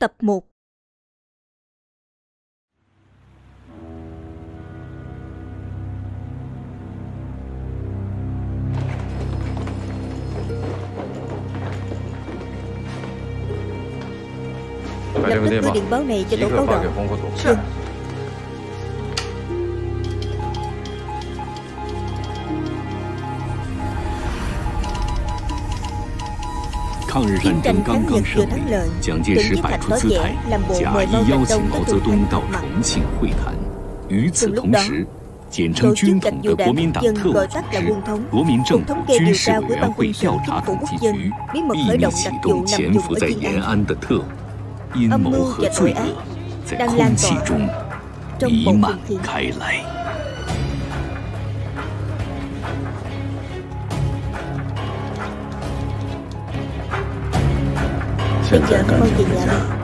Tập 1 Lập tức đưa điện báo này cho tổ cáo đỏ Vâng 抗日战争刚刚胜利蒋介石摆出姿态假意邀请毛泽东到重庆会谈。与此同时简称军统的国民党特务组织国民政府军事委员会调查统计局秘密启动潜伏在延安的特务阴谋和罪恶在空气中弥漫开来。Bây giờ mau về nhà đi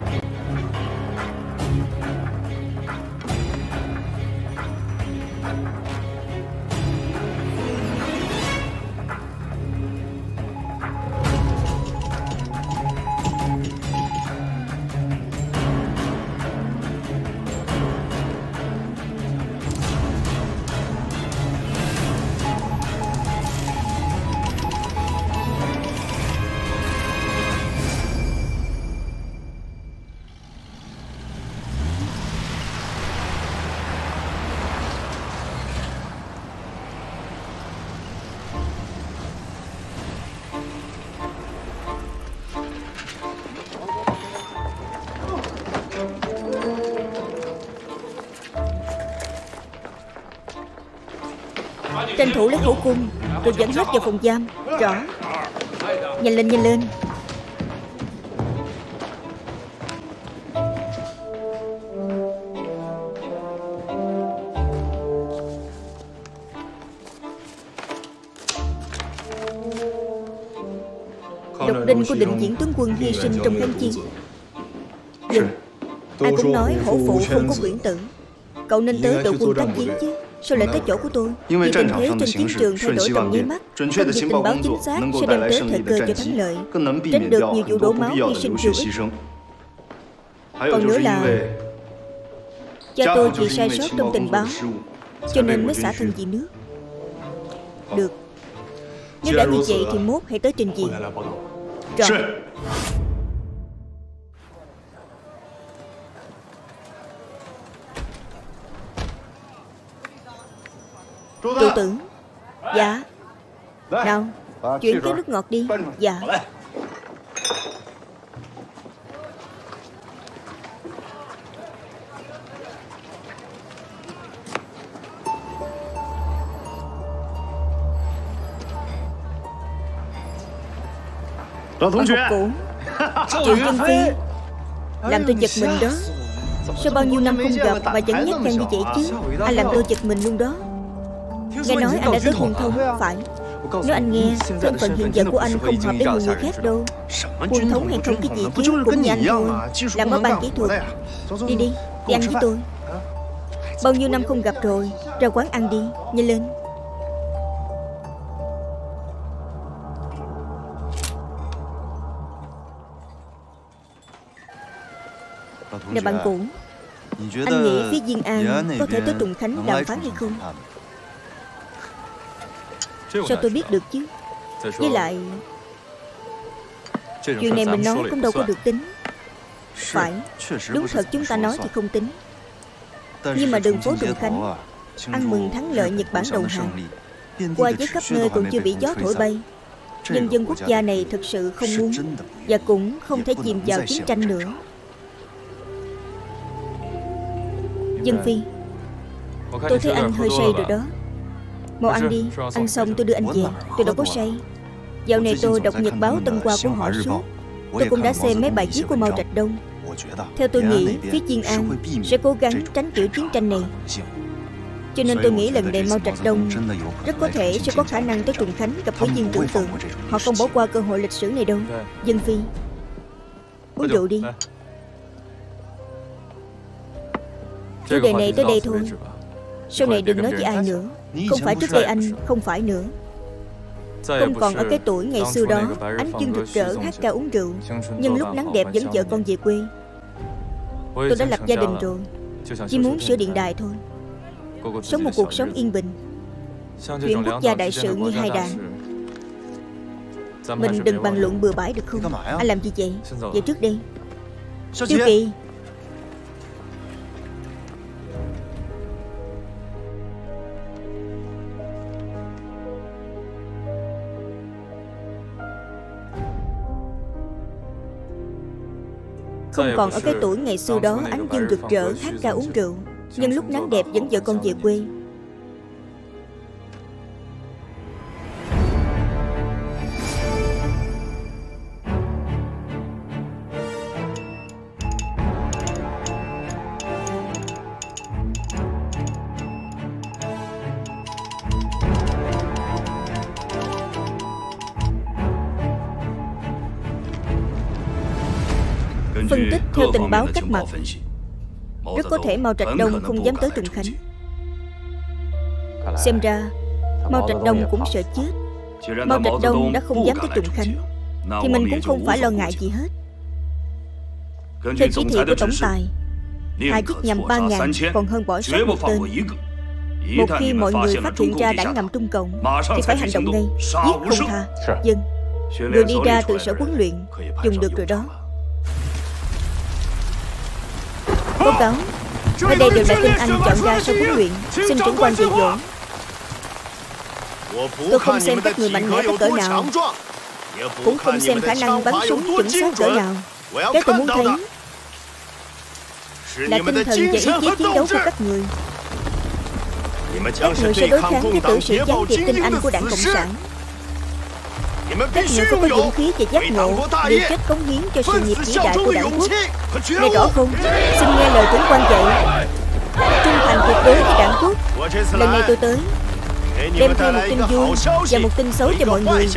Tranh thủ lấy khẩu cung Rồi dẫn hết vào phòng giam Rõ Nhanh lên nhanh lên. Độc đinh của định diễn tướng quân hy sinh trong kháng chiến. Dừng Ai cũng nói hổ phụ không có quyển tử Cậu nên tới đội quân tác chiến chứ Sao lại tới vâng. chỗ của tôi? Vì tình thế trên chiến trường thay đổi trong nháy mắt, không việc tình báo chính xác sẽ đem tới thời cơ cho thắng lợi, tránh được nhiều vụ đổ máu hy sinh vô ích. Còn nữa là cha tôi vì sai sót trong tình báo, cho nên mới xả thân vì nước. Được. Nếu đã như vậy thì mốt hãy tới trình diện. Rồi. Trụ tử. Dạ. Nào, chuyển cái nước ngọt đi. Dạ. Lão học，cũ. Triệu Dân Phi. Làm tôi giật mình đó. Sao bao nhiêu năm không gặp mà vẫn nhát gan như vậy chứ? Anh làm tôi giật mình luôn đó. Nghe nói anh đã tới hùng thông Phải Nếu anh nghe Thân phận hiện giờ của anh không hợp với người khác đâu. Quân thống hay không cái gì chứ Cũng như anh thôi. Làm ở ban kỹ thuật. Đi đi Đi ăn với tôi. Bao nhiêu năm không gặp rồi Ra quán ăn đi Nhanh lên. Nè bạn cũ Anh nghĩ phía Diên An có thể tới Tùng Khánh đàm phán hay không? Sao tôi biết được chứ? Với lại, chuyện này mình nói cũng đâu có được tính. Phải, đúng thật chúng ta nói thì không tính. Nhưng mà đường phố Trùng Khánh Ăn mừng thắng lợi Nhật Bản đầu hàng. Qua giới khắp nơi còn chưa bị gió thổi bay. Nhân dân quốc gia này thực sự không muốn và cũng không thể chìm vào chiến tranh nữa. Dân Phi, tôi thấy anh hơi say rồi đó. Mau ăn đi, ăn xong tôi đưa anh về. Tôi đâu có say. Dạo này tôi đọc nhật báo Tân Hoa của họ suốt. Tôi cũng đã xem mấy bài viết của Mao Trạch Đông. Theo tôi nghĩ, phía Chiên An sẽ cố gắng tránh kiểu chiến tranh này. Cho nên tôi nghĩ lần này Mao Trạch Đông rất có thể sẽ có khả năng tới Trùng Khánh gặp với viên tưởng tượng. Họ không bỏ qua cơ hội lịch sử này đâu. Dân Phi, uống rượu đi. Chủ đề này tới đây thôi. Sau này đừng nói với ai nữa. Không phải trước đây anh, không phải nữa. Không còn ở cái tuổi ngày xưa đó Ánh dương rực rỡ hát ca uống rượu. Nhưng lúc nắng đẹp dẫn vợ con về quê. Tôi đã lập gia đình rồi. Chỉ muốn sửa điện đài thôi. Sống một cuộc sống yên bình. Chuyện quốc gia đại sự như hai đàn. Mình đừng bàn luận bừa bãi được không? Anh làm gì vậy? Về trước đi. Tiêu Kỳ Không còn ở cái tuổi ngày xưa đó ánh dương rực rỡ hát ca uống rượu. Nhưng lúc nắng đẹp dẫn vợ con về quê cách mặt Rất có thể Mao Trạch Đông không dám tới Trùng Khánh Xem ra Mao Trạch Đông cũng sợ chết. Mao Trạch Đông đã không dám tới Trùng Khánh Thì mình cũng không phải lo ngại gì hết. Theo chỉ thị của Tổng Tài Hai giết nhầm ba ngàn Còn hơn bỏ sót một tên. Một khi mọi người phát hiện ra đã ngầm trung cộng Thì phải hành động ngay. Giết không tha. Dân Người đi ra từ sở huấn luyện. Dùng được rồi đó Báo cáo Ở đây đều là tên anh chọn ra sau huấn luyện. Xin trưởng quan dạy dỗ Tôi không xem các người mạnh mẽ tới cỡ nào. Cũng không xem khả năng bắn súng chuẩn xác cỡ nào. Cái tôi muốn thấy Là tinh thần và ý chí chiến đấu của các người. Các người sẽ đối kháng với tử sĩ gián điệp tinh anh của đảng Cộng sản các người không có dũng khí và giác ngộ Liều chết cống hiến cho sự nghiệp vĩ đại của đảng quốc. Nghe rõ không Xin nghe lời trưởng quan dạy. Trung thành tuyệt đối với đảng quốc. Lần này tôi tới Đem theo một tin vui Và một tin xấu cho mọi người.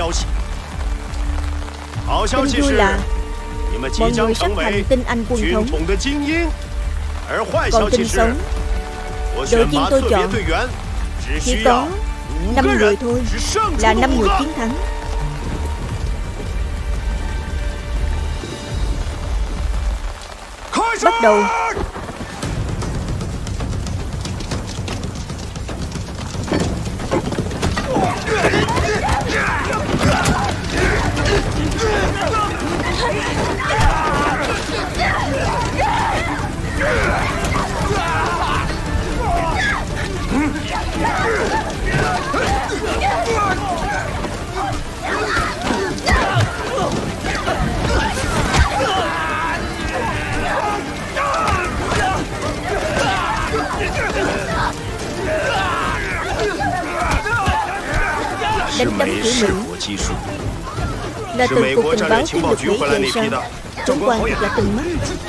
Tin vui là Mọi người sắp thành tinh anh quân thống. Còn tin xấu Đội viên tôi chọn. Chỉ có 5 người thôi Là 5 người chiến thắng Bắt đầu. Đánh đấm của Mỹ Là từ cục tình báo chiến lược Mỹ về sao Trung quan thật là từng mắt Huấn luyện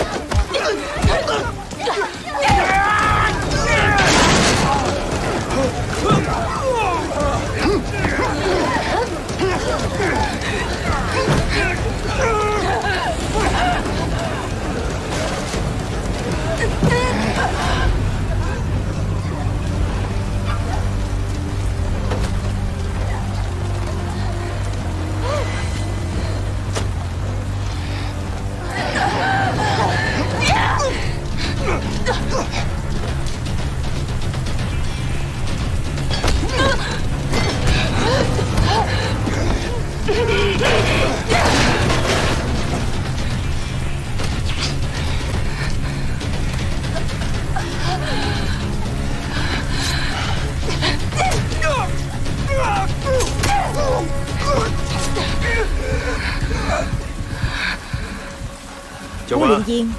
viên.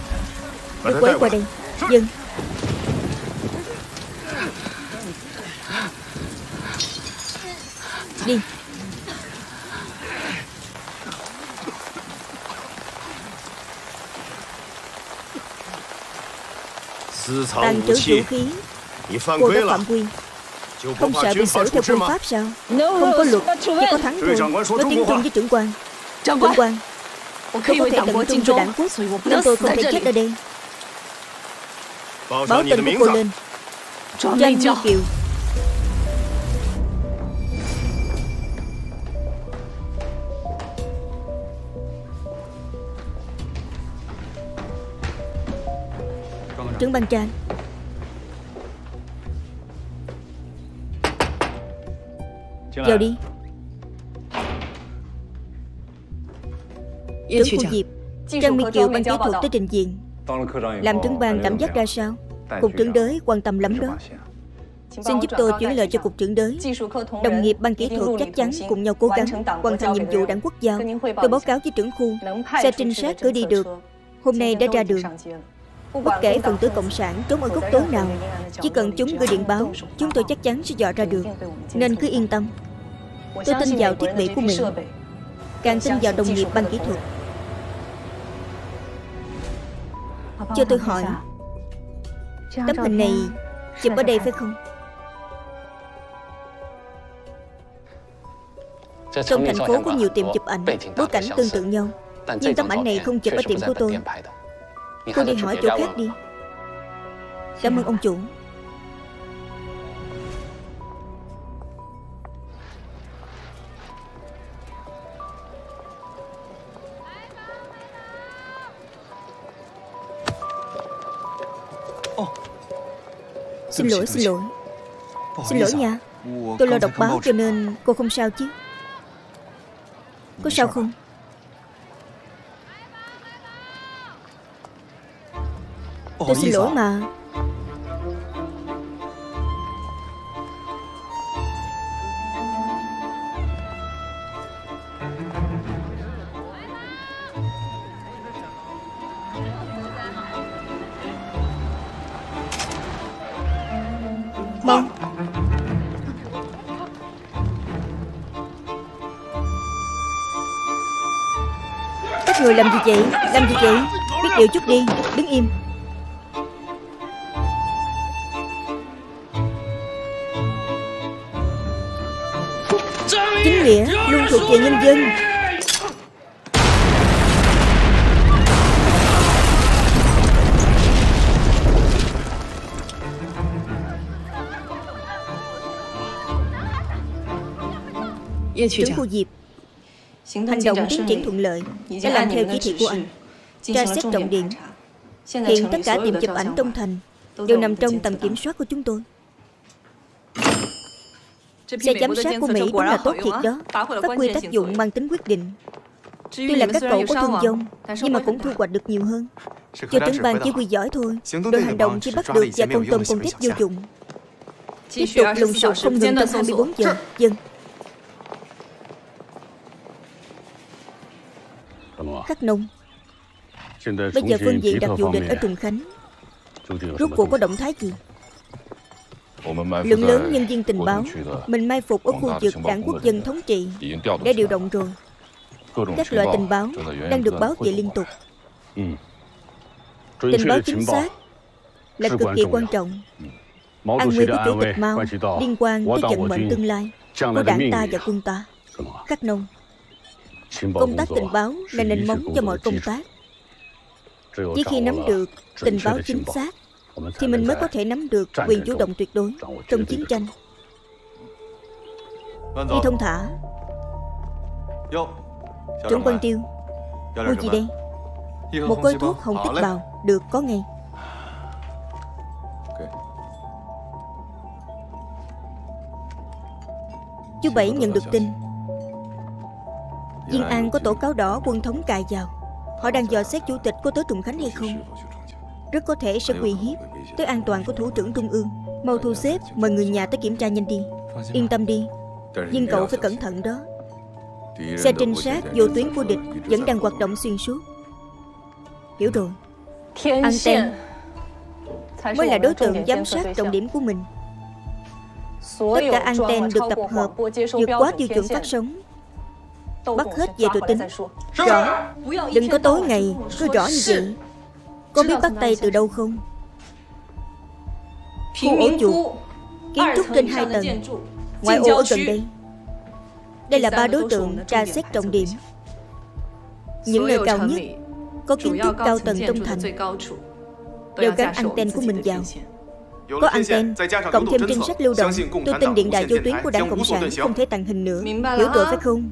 Được quấy qua đây. Dân Đi. Tàn trữ vũ khí Cô đã phạm quy. Không sợ bị xử theo phương pháp sao? Không có luật Chỉ có thắng thôi. Nói tiếng Trung với trưởng quan. Trưởng quan Tôi có thể tận trung cho đảng quốc Nên tôi không thể chết ở đây. Báo tên của cô lên. Doanh Như Kiều. Trưởng ban trang Vào đi Trưởng khu Diệp Trang Mi Kiều ban kỹ thuật tới trình diện. Làm trưởng ban cảm giác ra sao? Cục trưởng đới quan tâm lắm đó. Xin giúp tôi chuyển lời cho cục trưởng đới. Đồng nghiệp ban kỹ thuật chắc chắn cùng nhau cố gắng Hoàn thành nhiệm vụ đảng quốc giao. Tôi báo cáo với trưởng khu. Xe trinh sát cử đi được. Hôm nay đã ra đường. Bất kể phần tử Cộng sản trốn ở góc tối nào Chỉ cần chúng gửi điện báo Chúng tôi chắc chắn sẽ dọa ra được Nên cứ yên tâm Tôi tin vào thiết bị của mình Càng tin vào đồng nghiệp ban kỹ thuật Cho tôi hỏi Tấm hình này chụp ở đây phải không? Trong thành phố có nhiều tiệm chụp ảnh Bối cảnh tương tự nhau. Nhưng tấm ảnh này không chụp ở tiệm của tôi. Cô đi hỏi chỗ khác đi. Cảm ơn ông chủ Xin lỗi, xin lỗi. Xin lỗi nha. Tôi lo đọc báo cho nên cô không sao chứ. Có sao không? Tôi xin lỗi mà Người làm gì vậy? Làm gì vậy? Biết điều chút đi. Đứng im. Chính nghĩa luôn thuộc về nhân dân. Trưởng khu Diệp Hành động tiến triển thuận lợi Đã làm theo chỉ thị của anh. Tra xét trọng điểm Hiện tất cả tiệm chụp ảnh trong thành Đều nằm trong tầm kiểm soát của chúng tôi. Xe giám sát của Mỹ đúng là tốt thiệt đó. Phát huy tác dụng mang tính quyết định. Tuy là các cậu có thương vong Nhưng mà cũng thu hoạch được nhiều hơn. Cho tướng ban chỉ huy giỏi thôi. Đội hành động chỉ bắt được và con tôm con tép vô dụng. Tiếp tục lùng sục không ngừng trong 24 giờ Dân Khắc nông. Bây giờ phương diện đặt vụ địch ở Trùng Khánh. Rốt cuộc có động thái gì? Lượng lớn nhân viên tình báo Mình mai phục ở khu vực đảng quốc dân thống trị Đã điều động rồi. Các loại tình báo đang được báo về liên tục. Tình báo chính xác Là cực kỳ quan trọng. An nguy của Chủ tịch Mao Liên quan tới vận mệnh tương lai Của đảng ta và quân ta. Khắc nông Công tác tình báo là nền móng cho mọi công tác. Chỉ khi nắm được tình báo chính xác Thì mình mới có thể nắm được quyền chủ động tuyệt đối Trong chiến tranh. Đi thông thả. Trưởng quan tiêu Mua gì đây Một gói thuốc hồng tích bào Được có ngay. Chú Bảy nhận được tin Diên An có tổ cáo đỏ quân thống cài vào. Họ đang dò xét chủ tịch có tới Trùng Khánh hay không. Rất có thể sẽ uy hiếp Tới an toàn của thủ trưởng Trung ương. Mau thu xếp mời người nhà tới kiểm tra nhanh đi. Yên tâm đi. Nhưng cậu phải cẩn thận đó. Xe trinh sát vô tuyến của địch Vẫn đang hoạt động xuyên suốt. Hiểu rồi. Anten Mới là đối tượng giám sát trọng điểm của mình. Tất cả anten được tập hợp vượt quá tiêu chuẩn phát sóng Bắt hết về rồi tính. Rõ Đừng có tối ngày Cứ rõ như vậy. Có biết bắt tay từ đâu không? Khu ổ chuột Kiến trúc trên hai tầng. Ngoại ô ở gần đây. Đây là ba đối tượng tra xét trọng điểm. Những nơi cao nhất Có kiến trúc cao tầng trong thành Đều gắn anten của mình vào. có anten Cộng thêm trinh sát lưu động. Tôi tin điện đài vô tuyến của đảng Cộng sản Không thể tàng hình nữa. Hiểu rồi phải không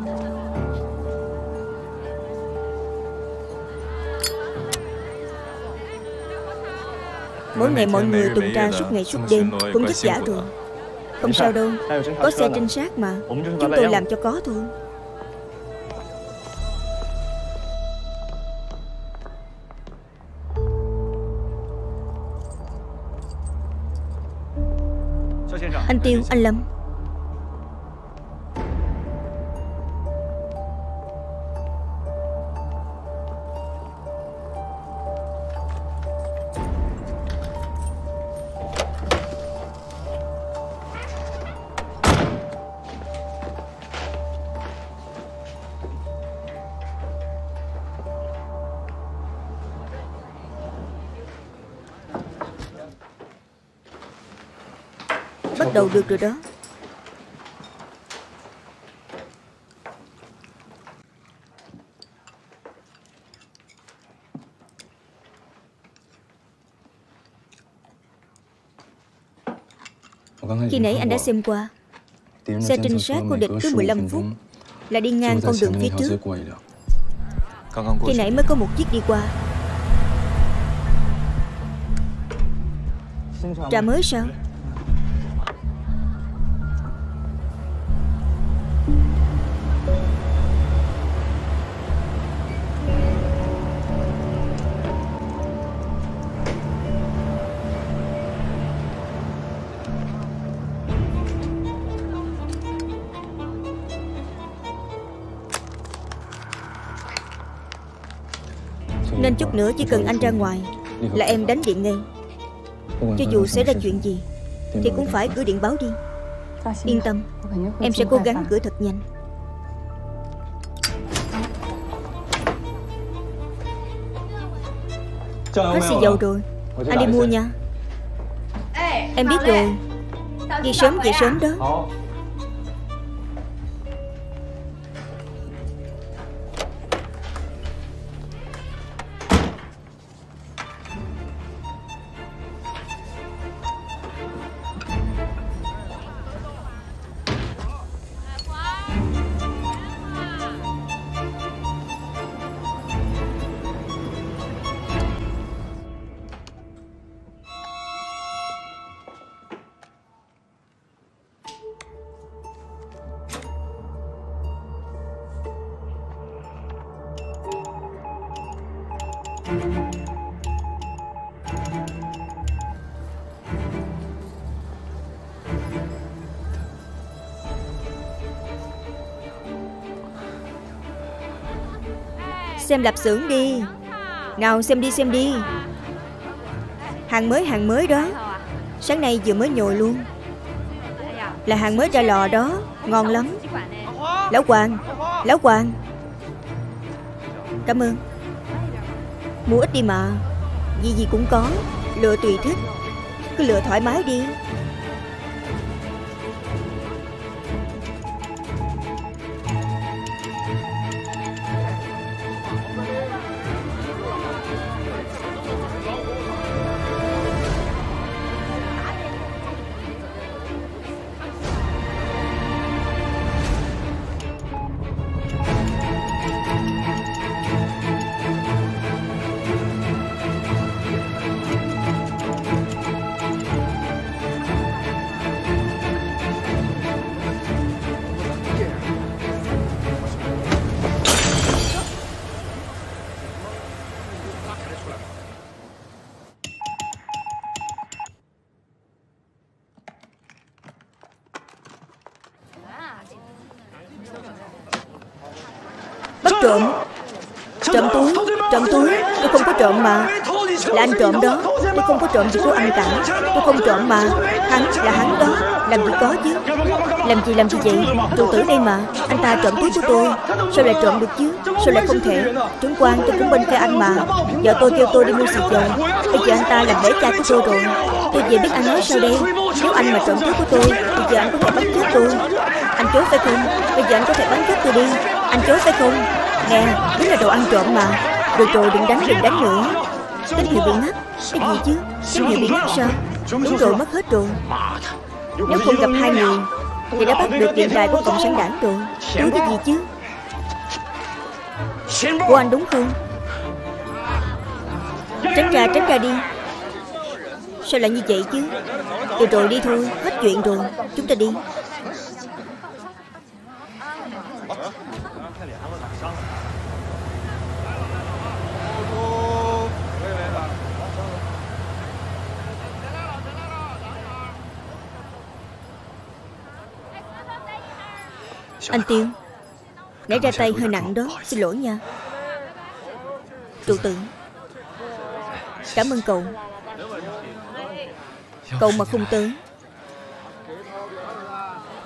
Mỗi ngày mọi người tuần tra suốt ngày suốt đêm Cũng vất giả rồi Không sao đâu. Có xe trinh sát mà. Chúng tôi làm cho có thôi. Anh Tiêu, anh Lâm Bắt đầu được rồi đó. Khi nãy anh đã xem qua Xe trinh sát của địch cứ 15 phút Là đi ngang con đường phía trước. Khi nãy mới có một chiếc đi qua. Trà mới sao Chút nữa chỉ cần anh ra ngoài Là em đánh điện ngay. Cho dù xảy ra chuyện gì Thì cũng phải gửi điện báo đi. Yên tâm Em sẽ cố gắng gửi thật nhanh. Hết xì dầu rồi Anh đi mua nha. Em biết rồi. Đi sớm về sớm đó Xem lạp xưởng đi. Nào xem đi xem đi. Hàng mới hàng mới đó. Sáng nay vừa mới nhồi luôn. Là hàng mới ra lò đó. Ngon lắm. Lão Hoàng Lão Hoàng. Cảm ơn. Mua ít đi mà. Gì gì cũng có. Lựa tùy thích. Cứ lựa thoải mái đi. Trộm túi Tôi không có trộm mà. Là anh trộm đó Tôi không có trộm gì của anh cả. Tôi không trộm mà Hắn là hắn đó. Làm gì có chứ? Làm gì làm gì vậy? Trụ tử đây mà. Anh ta trộm túi của tôi. Sao lại trộm được chứ? Sao lại không thể? Trứng quan tôi cũng bên kia anh mà. Vợ tôi kêu tôi đi mua xì dầu. Bây giờ anh ta làm bể cha của tôi rồi. Tôi về biết anh nói sao đây. Nếu anh mà trộm túi của tôi Bây giờ anh có thể bắn chết tôi. Anh chối phải không Bây giờ anh có thể bắn chết tôi đi. Anh chối phải không Nè, đúng là đồ ăn trộm mà. Được rồi đừng đánh đừng đánh nữa. Tín hiệu bị ngắt? Cái gì chứ? Tín hiệu bị ngắt sao? Đúng rồi, mất hết rồi. Nếu không gặp hai người, Thì đã bắt được điện đài của Cộng sản đảng rồi. Tôi cái gì chứ? Của anh đúng không? Tránh ra tránh ra đi. Sao lại như vậy chứ? Được rồi, đi thôi. Hết chuyện rồi. Chúng ta đi. Anh Tiêu Nãy ra tay hơi nặng đó. Xin lỗi nha. Trụ tử Cảm ơn cậu. Cậu mà không tới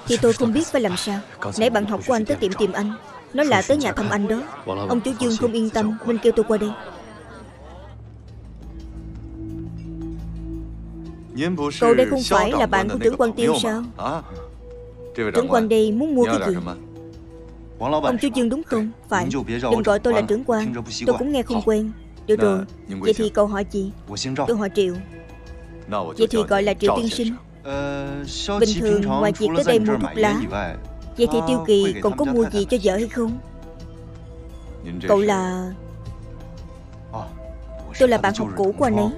Thì tôi không biết phải làm sao. Nãy bạn học của anh tới tiệm tìm anh. Nói là tới nhà thăm anh đó. Ông chú Dương không yên tâm Nên kêu tôi qua đây. Cậu đây không phải là bạn của trưởng quan Tiêu sao Trưởng quan đây muốn mua cái gì? Ông chú Dương đúng không Phải. Đừng gọi tôi là trưởng quan. Tôi cũng nghe không quen. Được rồi. Vậy thì cậu hỏi gì Tôi hỏi Triệu. Vậy thì gọi là Triệu Tiên Sinh. Bình thường ngoài việc tới đây mua thuốc lá. Vậy thì Tiêu Kỳ còn có mua gì cho vợ hay không? Cậu là Tôi là bạn học cũ của anh ấy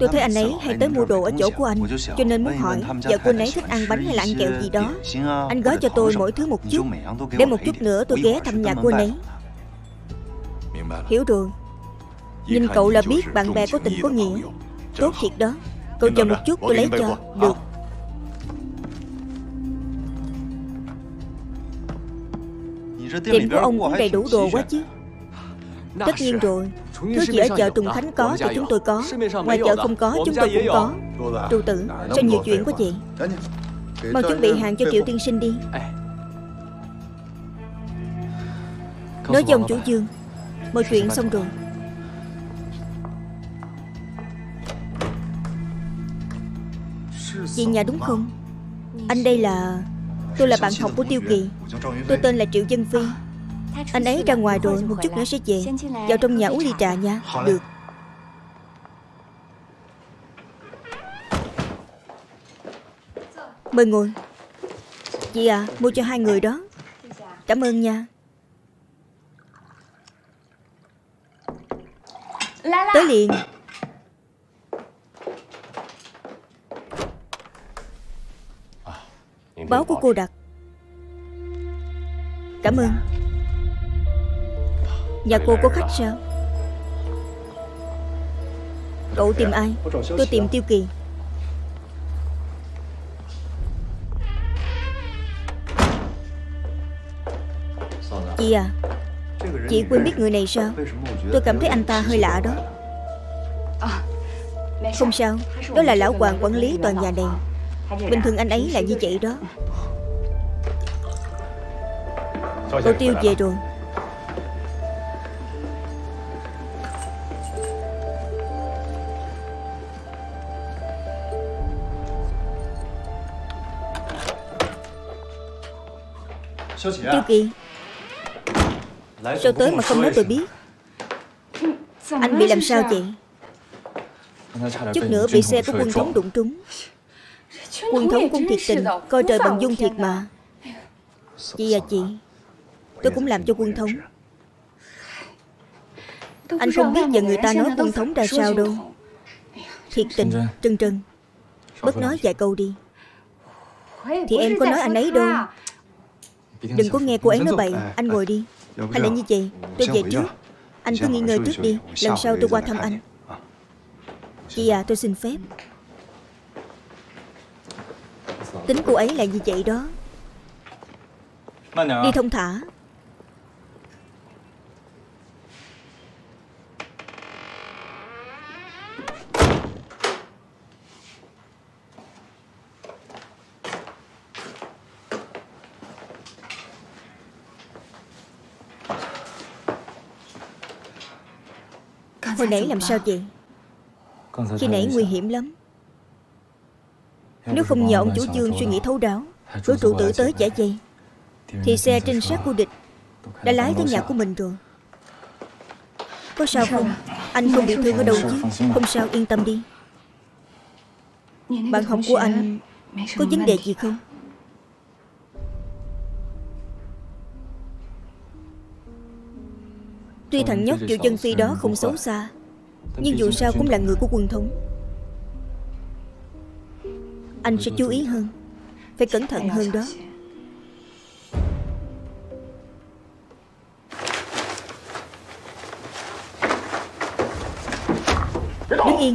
Tôi thấy anh ấy hay tới mua đồ ở chỗ của anh Cho nên muốn hỏi Vợ cô ấy thích ăn bánh hay là ăn kẹo gì đó? Anh gói cho tôi mỗi thứ một chút Để một chút nữa tôi ghé thăm nhà cô ấy Hiểu rồi Nhìn cậu là biết bạn bè có tình có nghĩa. Tốt thiệt đó. Cậu chờ một chút tôi lấy cho. Được. Tiệm của ông cũng đầy đủ đồ quá chứ. Tất nhiên rồi Thứ gì ở chợ Tùng Khánh có thì chúng tôi có. Ngoài chợ không có chúng tôi cũng có. Trụ tử Sao nhiều chuyện quá vậy Mau chuẩn bị hàng cho Triệu Tiên Sinh đi. Nói với ông chủ Dương Mọi chuyện xong rồi. Chị nhà đúng không? Anh đây là Tôi là bạn học của Tiêu Kỳ. Tôi tên là Triệu Dân Phi Anh ấy ra ngoài rồi Một chút nữa sẽ về. Vào trong nhà uống ly trà nha. Được. Mời ngồi. Chị à Mua cho hai người đó. Cảm ơn nha. Tới liền. Báo của cô đặt Cảm ơn Nhà cô có khách sao? Cậu tìm ai? Tôi tìm Tiêu Kỳ. Chị à Chị quen biết người này sao? Tôi cảm thấy anh ta hơi lạ đó. Không sao Đó là lão hoàng quản lý tòa nhà này. Bình thường anh ấy là như vậy đó. Cô Tiêu về rồi Tiêu Kỳ. Sao tới mà không nói tôi biết. Anh bị làm sao vậy Chút nữa bị xe của quân thống đụng trúng. Quân thống cũng thiệt tình Coi trời bằng dung thiệt mà. Chị à chị Tôi cũng làm cho quân thống. Anh không biết giờ người ta nói quân thống ra sao đâu. Thiệt tình Trân trân. Bớt nói vài câu đi. Thì em có nói anh ấy đâu Đừng có nghe cô ấy nói bậy. Anh ngồi đi. Hay là như vậy Tôi về trước. Anh cứ nghỉ ngơi trước đi. Lần sau tôi qua thăm anh. Chị à tôi xin phép. Tính cô ấy là như vậy đó? Đi thông thả nãy làm dạ, sao vậy Khi nãy nguy hiểm lắm. Nếu không nhờ ông chủ chương suy nghĩ thấu đáo Đối trụ tử tới giả dây Thì xe trinh sát của địch Đã lái tới nhà của mình rồi. Có sao không? Anh không bị thương ở đâu chứ? Không sao yên tâm đi. Bạn học của anh Có vấn đề gì không? Tuy thằng nhóc triệu chân phi đó không xấu xa nhưng dù sao cũng là người của quân thống. Anh sẽ chú ý hơn. Phải cẩn thận hơn đó. Đứng yên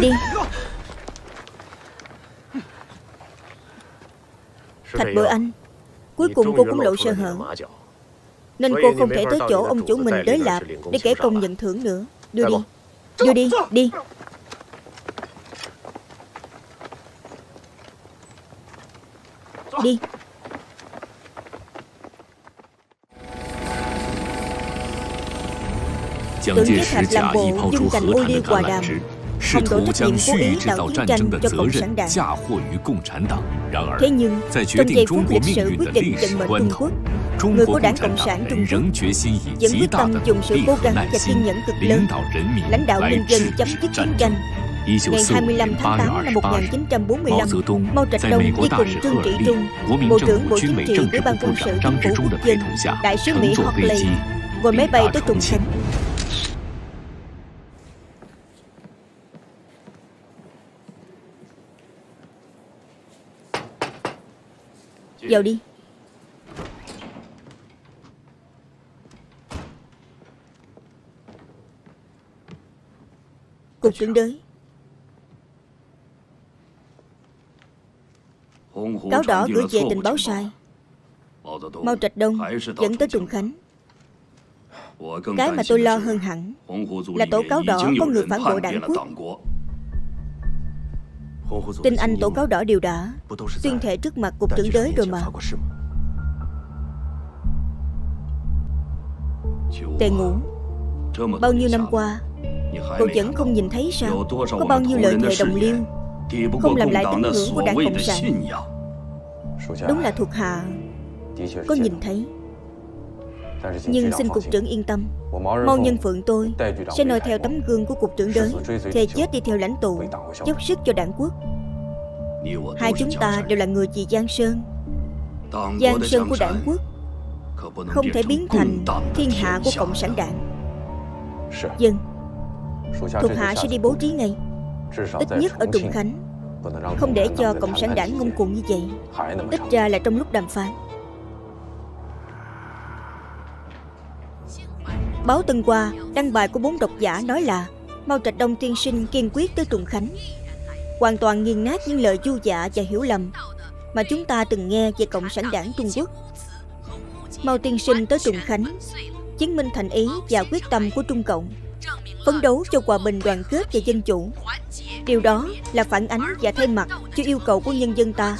đi đi. Thạch bội anh Cuối cùng cô cũng lộ sơ hở. Nên cô không thể tới chỗ ông chủ mình đới lạp Để kể công nhận thưởng nữa. Đưa đi. Đưa đi Đi. Đi. Tưởng Thiết Thạch làm bộ dung cảnh ô liu quả đàm 试图将蓄意制造战争的责任嫁祸于共产党。然而，在决定中国命运的历史关头，中国共产党人仍决心以极大的努力和耐心领导人民来止止战争。一九四五年八月二十八日，毛泽东在美国大使赫尔利、国民政府军委政治部部长张治中的 Vào đi. Cục trưởng đới. Cáo đỏ gửi về tình báo sai. Mao Trạch Đông dẫn tới Trùng Khánh. Cái mà tôi lo hơn hẳn Là tổ cáo đỏ có người phản bội đảng quốc Tin anh tố cáo đỏ điều đã. Tuyên thệ trước mặt cục trưởng đới rồi mà. Tề ngủ Bao nhiêu năm qua, Cậu vẫn không nhìn thấy sao? Có bao nhiêu lời thề đồng liêu, Không làm lại tín ngưỡng của đảng Cộng sản? Đúng là thuộc hạ, Có nhìn thấy. Nhưng xin cục trưởng yên tâm. Mau nhân phượng tôi Sẽ noi theo tấm gương của cục trưởng đới Thề chết đi theo lãnh tụ Dốc sức cho đảng quốc. Hai chúng ta đều là người vì Giang Sơn. Giang Sơn của đảng quốc Không thể biến thành thiên hạ của Cộng sản đảng. Dân Thuộc hạ sẽ đi bố trí ngay Ít nhất ở Trùng Khánh Không để cho Cộng sản đảng ngông cuồng như vậy. Ít ra là trong lúc đàm phán Báo Tân Hoa đăng bài của bốn độc giả nói là Mao Trạch Đông tiên sinh kiên quyết tới Trùng Khánh. Hoàn toàn nghiền nát những lời du dạ và hiểu lầm Mà chúng ta từng nghe về Cộng sản đảng Trung Quốc. Mao tiên sinh tới Trùng Khánh Chứng minh thành ý và quyết tâm của Trung Cộng, Phấn đấu cho hòa bình đoàn kết và dân chủ. Điều đó là phản ánh và thay mặt cho yêu cầu của nhân dân ta.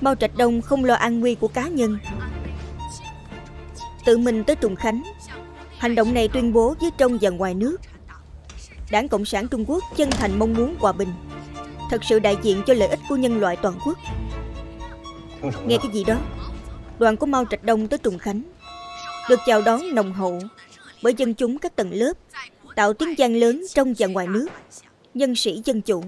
Mao Trạch Đông không lo an nguy của cá nhân. Tự mình tới Trùng Khánh. Hành động này tuyên bố với trong và ngoài nước. Đảng Cộng sản Trung Quốc chân thành mong muốn hòa bình. Thật sự đại diện cho lợi ích của nhân loại toàn quốc. Nghe cái gì đó, Đoàn của Mao Trạch Đông tới Trùng Khánh Được chào đón nồng hậu Bởi dân chúng các tầng lớp, Tạo tiếng gian lớn trong và ngoài nước, Nhân sĩ dân chủ.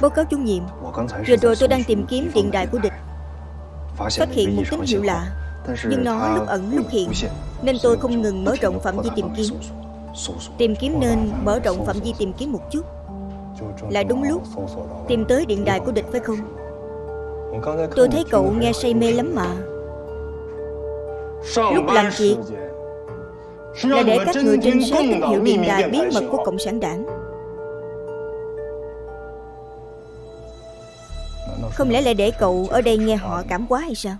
Báo cáo chủ nhiệm. Vừa rồi tôi đang tìm kiếm điện đài của địch. Phát hiện một tín hiệu lạ, Nhưng nó lúc ẩn lúc hiện, Nên tôi không ngừng mở rộng phạm vi tìm kiếm. Tìm kiếm nên mở rộng phạm vi tìm kiếm một chút. Lại đúng lúc, Tìm tới điện đài của địch phải không? Tôi thấy cậu nghe say mê lắm mà. Lúc làm việc, Là để các người trinh sát tín hiệu điện đài bí mật của Cộng sản đảng. Không lẽ lại để cậu ở đây nghe họ cảm quá hay sao?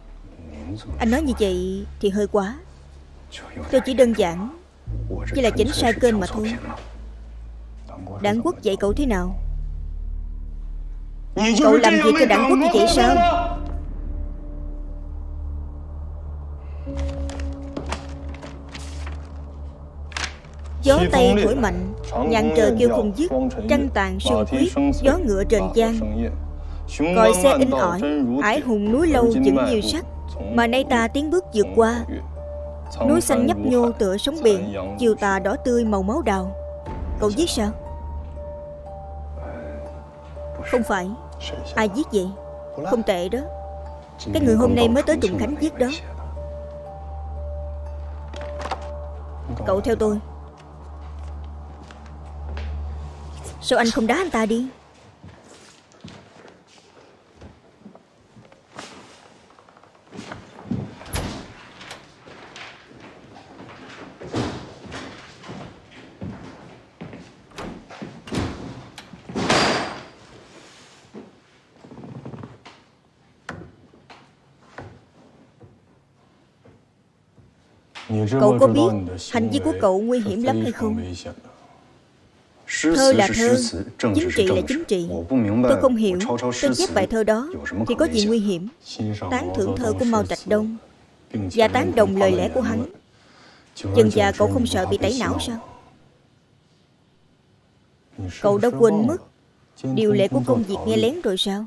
Anh nói như vậy thì hơi quá. Tôi chỉ đơn giản Chỉ là chỉnh sai kênh mà thôi. Đảng quốc dạy cậu thế nào? Cậu làm việc cho đảng quốc như vậy sao? Gió Tây thổi mạnh Nhạn trời kêu không dứt Trăng tàn sương khuyết Gió ngựa trên giang Còi xe in ỏi Ải hùng núi lâu vẫn nhiều sắc. Mà nay ta tiến bước vượt qua. Núi xanh nhấp nhô tựa sóng biển Chiều tà đỏ tươi màu máu đào. Cậu viết sao? Không phải. Ai viết vậy? Không tệ đó. Cái người hôm nay mới tới Trùng Khánh viết đó. Cậu theo tôi. Sao anh không đá anh ta đi，cậu có biết hành vi của cậu nguy hiểm lắm hay không? Thơ là thơ, chính trị là chính trị. Tôi không hiểu, tôi chép bài thơ đó thì có gì nguy hiểm? Tán thưởng thơ của Mao Trạch Đông và tán đồng lời lẽ của hắn. Dần già cậu không sợ bị tẩy não sao? Cậu đã quên mất điều lệ của công việc nghe lén rồi sao?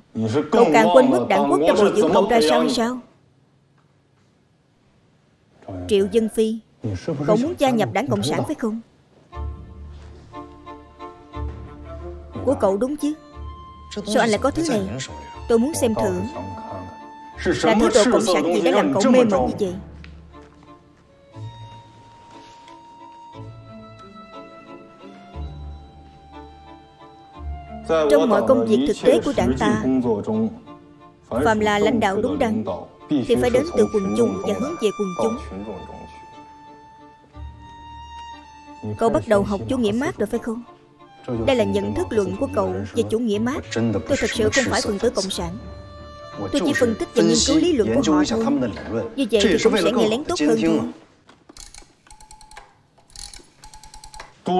Cậu càng quên mất đảng quốc đã bồi dưỡng cậu ra sao hay sao? Triệu Dân Phi Cậu muốn gia nhập đảng Cộng sản phải không? Của cậu đúng chứ? Sao anh lại có thứ này? Tôi muốn xem thử. Là thứ đồ Cộng sản gì đã làm cậu mê mẩn như vậy. Trong mọi công việc thực tế của đảng ta Phạm là lãnh đạo đúng đắn thì phải đến từ quần chúng và hướng về quần chúng. Cậu bắt đầu học chủ nghĩa Mác rồi phải không? Đây là nhận thức luận của cậu về chủ nghĩa Mác Tôi thật sự không phải phần tử Cộng sản. Tôi chỉ phân tích và nghiên cứu lý luận của họ thôi. Như vậy thì cũng sẽ nghe lén tốt hơn thôi.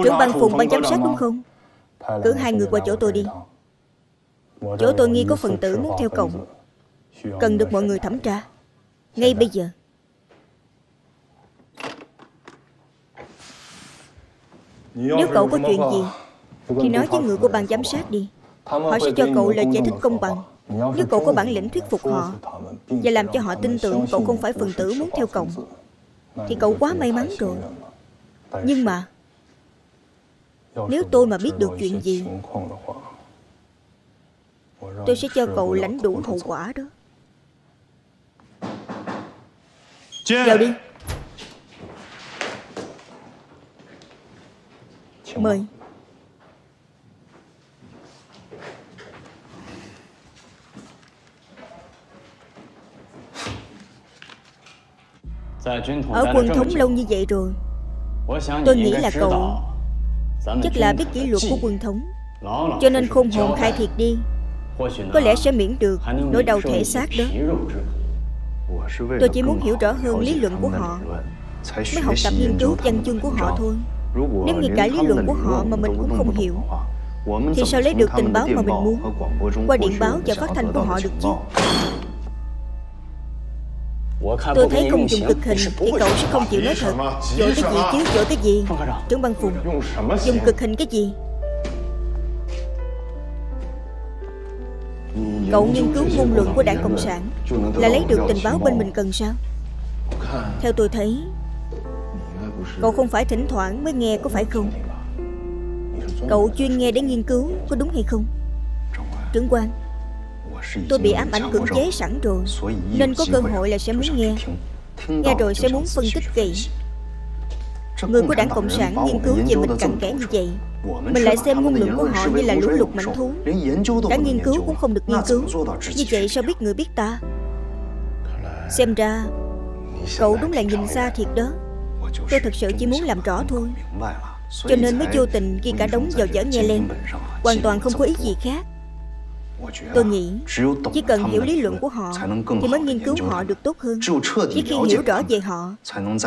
Trưởng ban phùng ban giám sát đúng không? Cử hai người qua chỗ tôi đi. Chỗ tôi nghi có phần tử muốn theo cộng Cần được mọi người thẩm tra Ngay bây giờ Nếu cậu có chuyện gì Thì nói với người của ban giám sát đi Họ sẽ cho cậu lời giải thích công bằng Nếu cậu có bản lĩnh thuyết phục họ Và làm cho họ tin tưởng cậu không phải phần tử muốn theo cộng Thì cậu quá may mắn rồi Nhưng mà Nếu tôi mà biết được chuyện gì Tôi sẽ cho cậu lãnh đủ hậu quả đó Vào đi. Mời. Ở quân thống lâu như vậy rồi. Tôi nghĩ là cậu Chắc là biết kỷ luật của quân thống. Cho nên khôn hồn khai thiệt đi. Có lẽ sẽ miễn được nỗi đau thể xác đó Tôi chỉ muốn hiểu rõ hơn lý luận của họ Mới học tập nghiên cứu văn chương của họ thôi. Nếu như cả lý luận của họ mà mình cũng không hiểu Thì sao lấy được tình báo mà mình muốn? Qua điện báo và phát thanh của họ được chứ? Tôi thấy không dùng cực hình Thì cậu sẽ không chịu nói thật. Dỗ cái gì chứ, dỗ cái gì? Trưởng băng phùng Dùng cực hình cái gì? Cậu nghiên cứu ngôn luận của đảng Cộng sản Là lấy được tình báo bên mình cần sao? Theo tôi thấy, Cậu không phải thỉnh thoảng mới nghe có phải không? Cậu chuyên nghe để nghiên cứu Có đúng hay không? Trưởng quan, Tôi bị ám ảnh cưỡng chế sẵn rồi, Nên có cơ hội là sẽ muốn nghe. Nghe rồi sẽ muốn phân tích kỹ. Người của đảng Cộng sản nghiên cứu về mình cặn kẽ như vậy Mình lại xem ngôn luận của họ như là lũ lụt mảnh thú Cả nghiên cứu cũng không được nghiên cứu Như vậy sao biết người biết ta Xem ra Cậu đúng là nhìn xa thiệt đó Tôi thật sự chỉ muốn làm rõ thôi Cho nên mới vô tình ghi cả đống vào dở nghe lên Hoàn toàn không có ý gì khác Tôi nghĩ chỉ cần hiểu lý luận của họ thì mới nghiên cứu họ được tốt hơn. Chỉ khi hiểu rõ về họ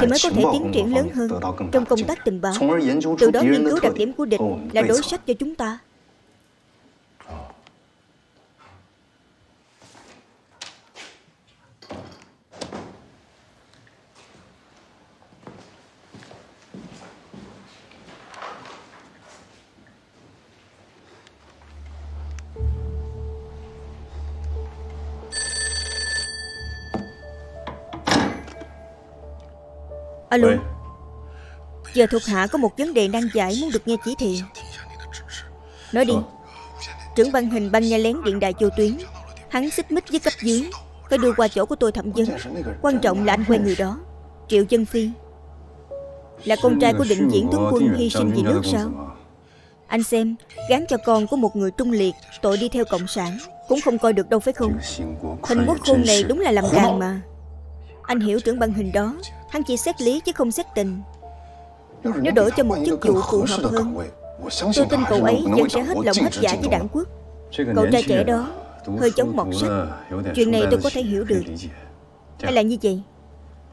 thì mới có thể tiến triển lớn hơn trong công tác tình báo. Từ đó nghiên cứu đặc điểm của địch là đối sách cho chúng ta. Alo? Giờ thuộc hạ có một vấn đề nan giải muốn được nghe chỉ thị. Nói đi. Trưởng ban hình băng nghe lén điện đại châu tuyến. Hắn xích mích với cấp dưới Phải đưa qua chỗ của tôi thẩm vấn. Quan trọng là anh quen người đó. Triệu Chân Phi. Là con trai của định diễn tướng quân hy sinh vì nước sao? Anh xem Gán cho con của một người trung liệt Tội đi theo cộng sản Cũng không coi được đâu phải không? Hình quốc khôn này đúng là làm càng mà. Anh hiểu trưởng ban hình đó Hắn chỉ xét lý chứ không xét tình. Nếu đổi cho một chức vụ phù hợp hơn Tôi tin cậu ấy vẫn sẽ hết lòng hết dạ với đảng quốc. Cậu trai trẻ đó Hơi chống mọt sách Chuyện này tôi có thể hiểu được. Hay là như vậy?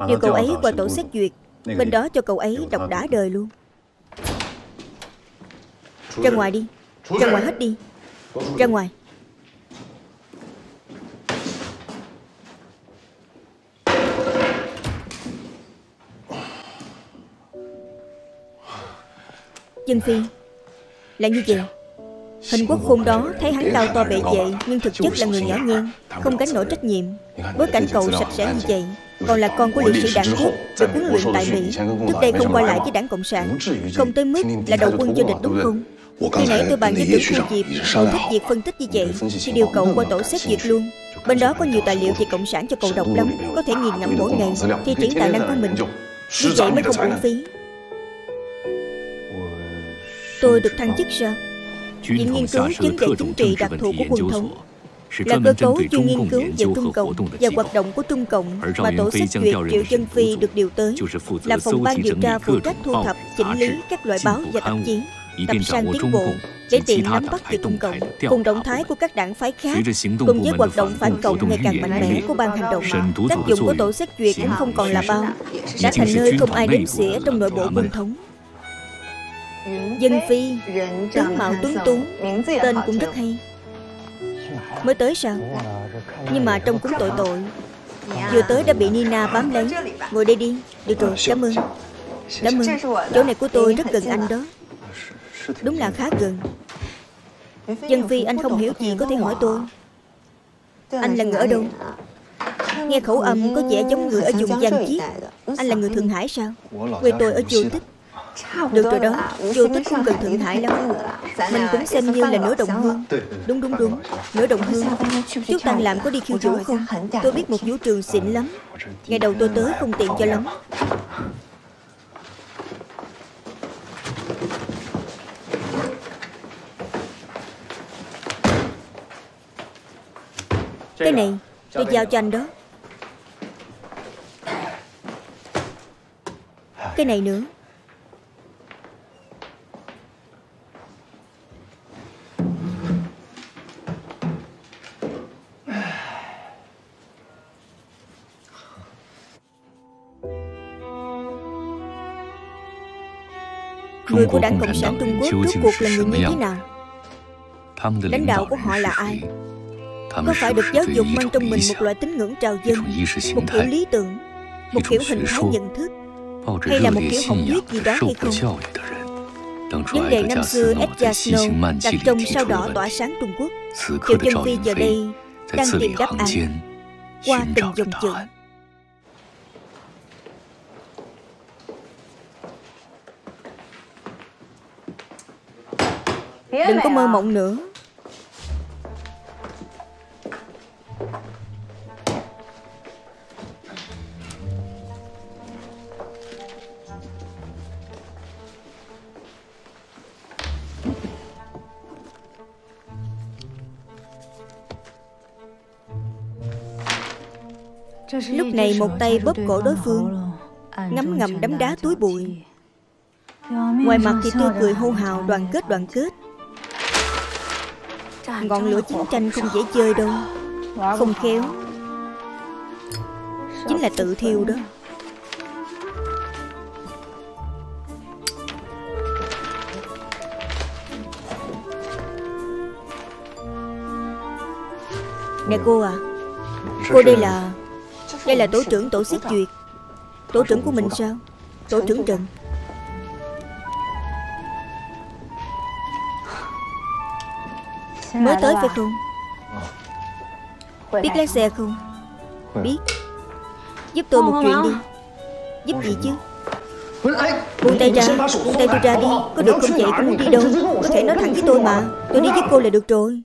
Điều cậu ấy qua tổ xét duyệt. Bên đó cho cậu ấy đọc đã đời luôn. Ra ngoài đi. Ra ngoài hết đi. Ra ngoài Dân Phi, Là như vậy. Hình quốc khôn đó thấy hắn cao to bệ vệ Nhưng thực chất là người nhỏ nhen, Không gánh nổi trách nhiệm. Bối cảnh cậu sạch sẽ như vậy, Còn là con của liệt sĩ đảng quốc Được huấn luyện tại Mỹ. Trước đây không qua lại với đảng Cộng sản, Không tới mức là đầu quân cho địch đúng không? Khi nãy tôi bàn với trưởng khu diệp, Cậu thích việc phân tích như vậy, Thì điều cậu qua tổ xét duyệt luôn. Bên đó có nhiều tài liệu về Cộng sản cho cậu đọc lắm, Có thể nghiền ngẫm mỗi ngày, Thi triển tài năng của mình. Như vậy mới không uổng phí. Tôi được thăng chức sao? Viện nghiên cứu chính trị chính trị đặc thù của quân thống là cơ cấu chuyên nghiên cứu về Trung Cộng và hoạt động của Trung Cộng mà tổ xét duyệt Triệu Chân Phi được điều tới là phòng ban điều tra phụ trách thu thập, chỉnh lý các loại báo và tạp chí, tập sang tiến bộ để tiện nắm bắt về Trung Cộng cùng động thái của các đảng phái khác cùng với hoạt động phản cộng ngày càng mạnh mẽ của ban hành động tác dụng của tổ xét duyệt cũng không còn là bao. đã thành nơi không ai đếm xỉa trong nội bộ quân thống Dân Phi, Tướng mạo tuấn tú, Tên cũng rất hay. Mới tới sao? Nhưng mà trông cũng tội tội. Vừa tới đã bị Nina bám lấy. Ngồi đây đi. Được rồi, cảm ơn. Cảm ơn. Chỗ này của tôi rất gần anh đó. Đúng là khá gần. Dân Phi, anh không hiểu gì có thể hỏi tôi. Anh là người ở đâu? Nghe khẩu âm có vẻ giống người ở vùng Giang Chiết. Anh là người Thượng Hải sao? Quê tôi ở Chùa Tích được rồi đó Vô tích không cần thượng hải lắm. Mình cũng xem như là nửa đồng hương. Đúng đúng đúng. Nửa đồng hương. Chú Tăng làm có đi khiêu vũ không? Tôi biết một vũ trường xịn lắm. Ngày đầu tôi tới không tiện cho lắm. Cái này Tôi giao cho anh đó. Cái này nữa Người của Đảng Cộng sản Trung Quốc rốt cuộc là người như thế nào? Lãnh đạo của họ là ai? Có phải được giáo dục mang trong mình một loại tín ngưỡng trào dân Một kiểu lý tưởng Một kiểu hình thái nhận thức Hay là một kiểu học thuyết gì đó hay không? Vấn đề năm xưa Edgar Snow đặt trong sao đỏ tỏa sáng Trung Quốc. Triệu Chân Phi giờ đây đang tìm đáp án qua từng dòng chữ Đừng có mơ mộng nữa. Lúc này một tay bóp cổ đối phương Ngắm ngầm đấm đá túi bụi. Ngoài mặt thì tươi cười hô hào đoàn kết đoàn kết Ngọn lửa chiến tranh không dễ chơi đâu. Không khéo. Chính là tự thiêu đó. Nè cô à Cô đây là Đây là tổ trưởng tổ xét duyệt. Tổ trưởng của mình sao? Tổ trưởng Trần. Mới tới phải không? Biết lái xe không? Biết. Giúp tôi một chuyện đi. Giúp gì chứ? Buông tay ra. Buông tay tôi ra đi. Có được không vậy? cũng muốn đi đâu? Có thể nói thẳng với tôi mà. Tôi đi với cô là được rồi